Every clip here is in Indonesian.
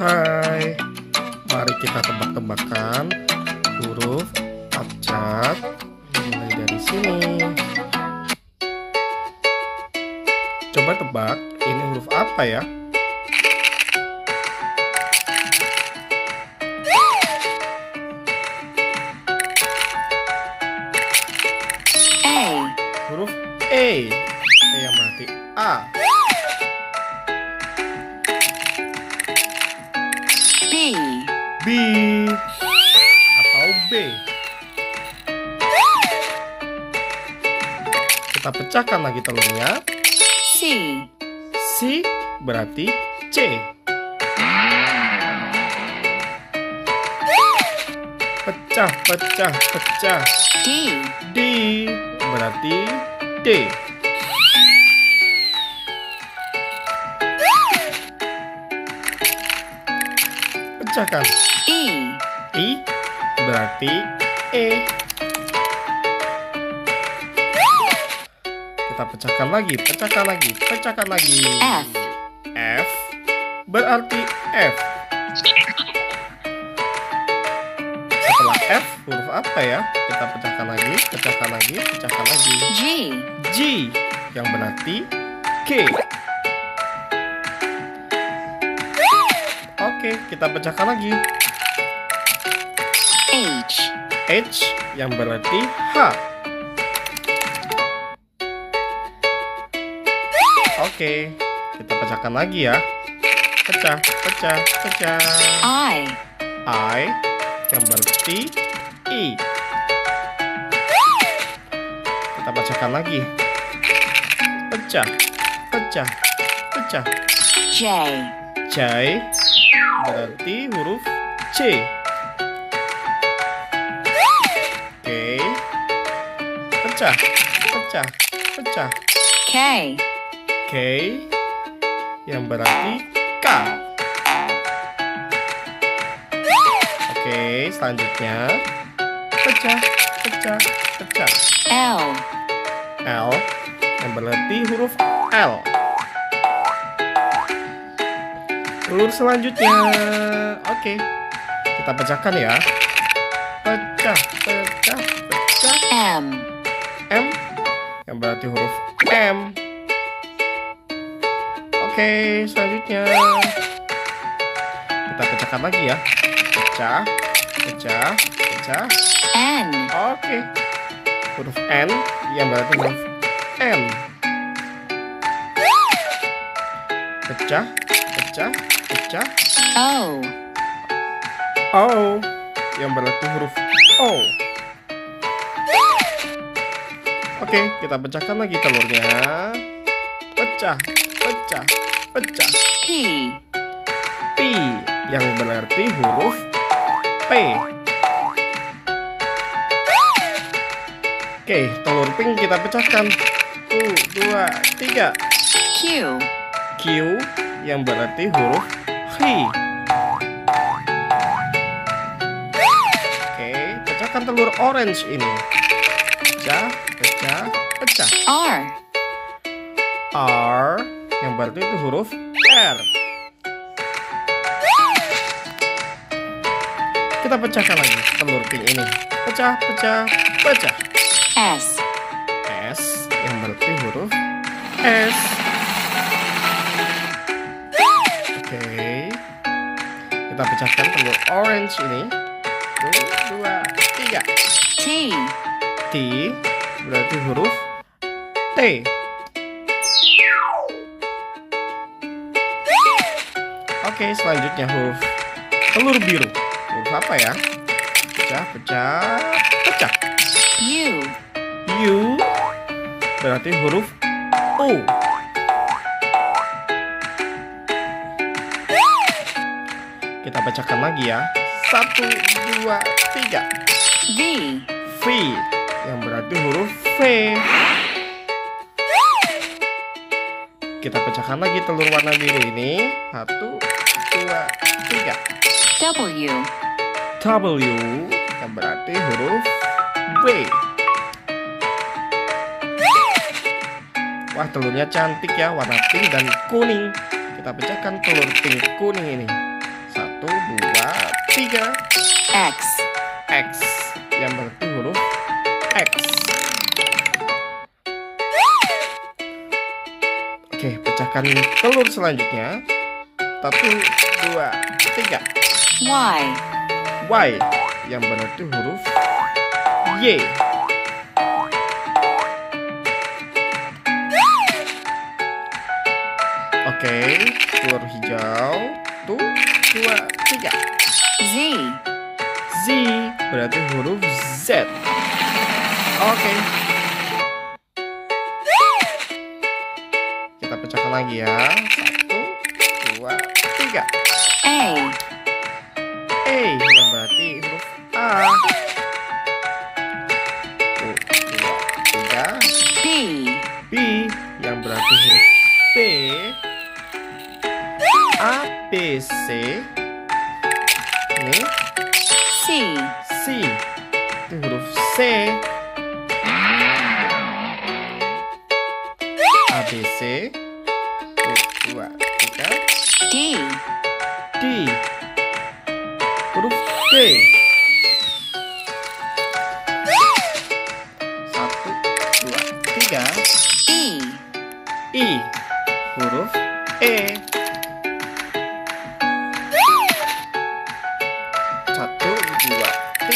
Hai, mari kita tebak-tebakan huruf abjad mulai dari sini. Coba tebak, ini huruf apa ya? A, Huruf E. E yang berarti A. B, B atau B. Kita pecahkan lagi telurnya. C, C berarti C. Pecah, pecah, pecah. D, D berarti D. Pecahkan. E, I berarti E. Kita pecahkan lagi, pecahkan lagi, pecahkan lagi. F, F berarti F. Setelah F, huruf apa ya? Kita pecahkan lagi, pecahkan lagi, pecahkan lagi. G, G yang berarti K. Oke, kita pecahkan lagi. H, H yang berarti H. Oke, kita pecahkan lagi ya. Pecah, pecah, pecah. I, I yang berarti I. Kita pecahkan lagi. Pecah, pecah, pecah. J, C berarti huruf C. Oke. Pecah, pecah, pecah. K, K yang berarti K. Oke, selanjutnya pecah, pecah, pecah. L, L yang berarti huruf L. Telur selanjutnya. Oke. Kita pecahkan ya. Pecah, pecah, pecah. M, M yang berarti huruf M. Oke, selanjutnya kita pecahkan lagi ya. Pecah, pecah, pecah. N, Oke. Huruf N yang berarti huruf N. Pecah, pecah, pecah. O, O yang berarti huruf O. Oke, kita pecahkan lagi telurnya. Pecah, pecah, pecah. P, P yang berarti huruf P. Oke, telur pink kita pecahkan. Satu, dua, tiga. Q, Q yang berarti huruf H. Oke, pecahkan telur orange ini. Pecah, pecah, pecah. R, R yang berarti itu huruf R. Kita pecahkan lagi telur pink ini. Pecah, pecah, pecah. S, S yang berarti huruf S. Kita pecahkan telur orange ini. Satu, dua, tiga. T, T berarti huruf T. Oke, selanjutnya huruf telur biru. Huruf apa ya? Pecah, pecah, pecah. U, U berarti huruf U. Kita pecahkan lagi ya. Satu, dua, tiga. V, V yang berarti huruf V. Kita pecahkan lagi telur warna biru ini. Satu, dua, tiga. W, W yang berarti huruf W. Wah telurnya cantik ya warna pink dan kuning. Kita pecahkan telur pink kuning ini. Satu, dua, tiga. X, X yang berarti huruf X. Oke, pecahkan telur selanjutnya. Satu, dua, tiga. Y, Y yang berarti huruf Y. Oke, telur hijau. Satu, dua, tiga. Z, Z berarti huruf Z. Oke. Kita pecahkan lagi ya. Satu, dua, tiga. A, A C. Ini? C, C. Itu huruf C. A B C. Dua tiga. D, D. Huruf D. Satu dua tiga. E, I. Huruf E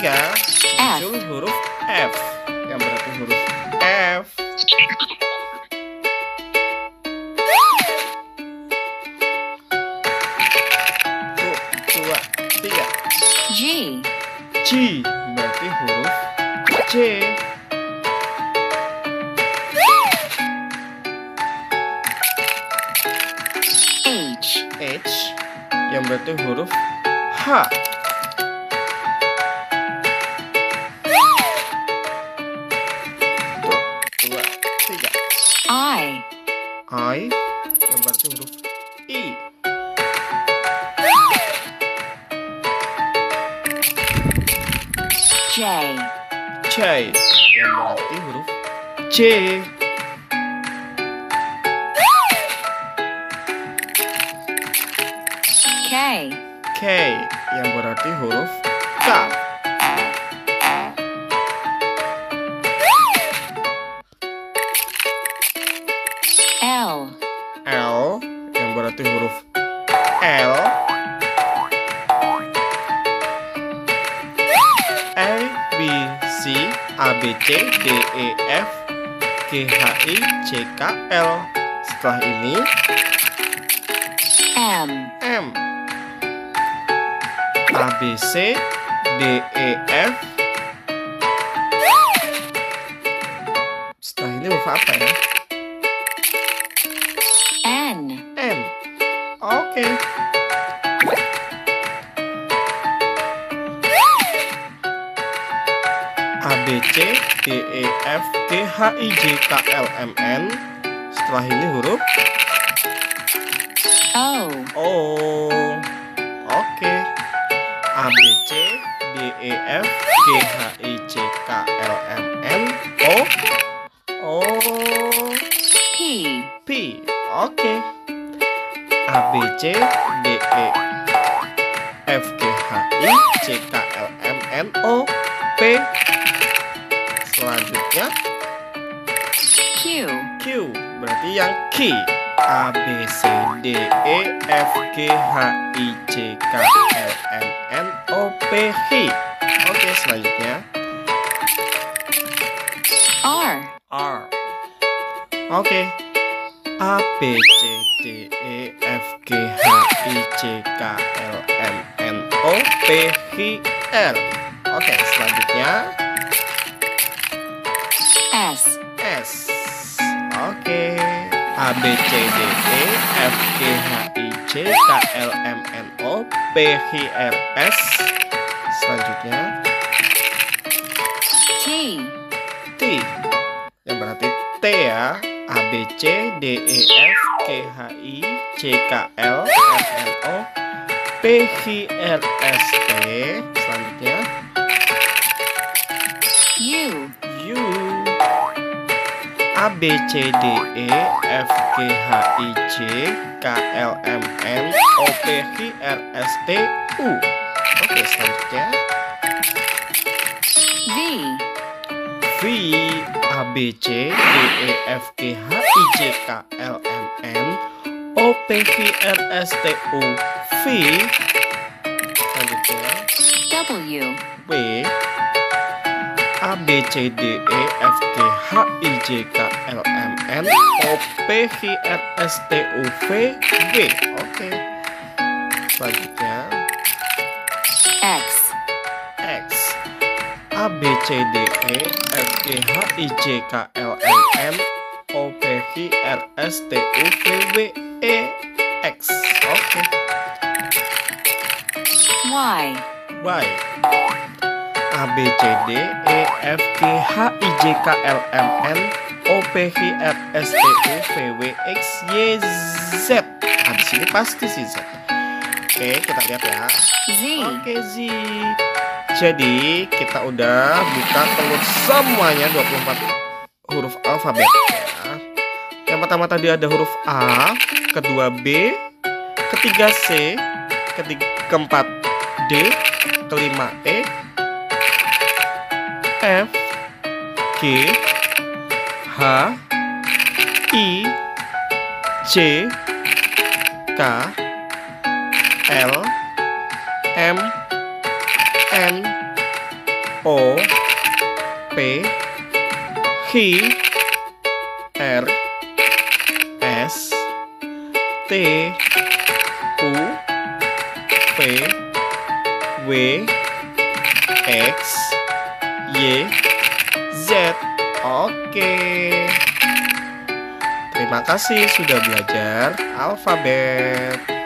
dua tiga F. muncul huruf F. Yang berarti huruf F. Dua tiga. G, G berarti huruf C H, H yang berarti huruf H I, I yang berarti huruf I. J, C yang berarti huruf C K, K yang berarti huruf K C D E F G H I C K L. Setelah ini M, M. A B C D E F. Setelah ini huruf apa ya? N, N. Oke. A B C D E F G H I J K L M N. Setelah ini huruf O, O. Oke. A B C D E F G H I J K L M N O. O. P, P. Oke. A B C D E F G H I C K L M N O. P selanjutnya. Q, Q berarti yang key A B C D E F G H I J K L M N O P H. Oke selanjutnya. R, R. Oke. A B C D E F G H I J K L M N O P H R Oke selanjutnya S, S. Oke. A B C D E F G H I J K L M N O P H R S. Selanjutnya. T, T. Yang berarti T ya. A B C D E F G H I C K L M N O P H R S. T selanjutnya A B C D E F G H I J K L M N O P H R S T U. U. Oke, selanjutnya. V, V A B C D E F G H I J K L M N O P Q R S T U. V. Selanjutnya. W, W A B C D E F G H I J K L M N O P Q R S T U V W. Oke. Selanjutnya X, X A B C D E F G H I J K L M N O P Q R S T U V W E X. Oke. Y, Y A B C D E F G H I J K L M N O P Q R S T U V W X Y Z. Di sini pasti sih Z. Oke, kita lihat ya. Z, Oke Z. Jadi kita udah buka kelut semuanya 24 huruf alfabet ya. Yang pertama tadi ada huruf A, kedua B, ketiga C, ketiga keempat D, kelima E, F, G, H, I, C, K, L, M, N, O, P, Q, R, S, T, U, V, W, Z. Oke. Terima kasih sudah belajar alfabet.